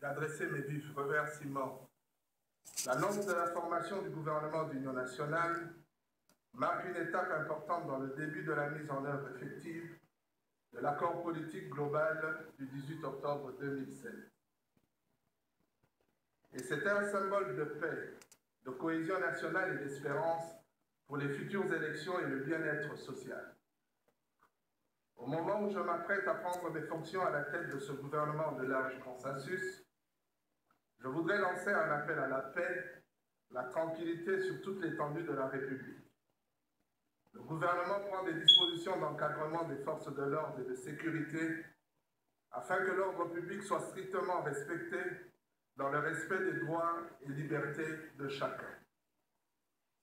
d'adresser mes vifs remerciements. L'annonce de la formation du gouvernement d'union nationale marque une étape importante dans le début de la mise en œuvre effective de l'accord politique global du 18 octobre 2007. Et c'est un symbole de paix, de cohésion nationale et d'espérance pour les futures élections et le bien-être social. Au moment où je m'apprête à prendre mes fonctions à la tête de ce gouvernement de large consensus, je voudrais lancer un appel à la paix, la tranquillité sur toute l'étendue de la République. Le gouvernement prend des dispositions d'encadrement des forces de l'ordre et de sécurité afin que l'ordre public soit strictement respecté dans le respect des droits et libertés de chacun.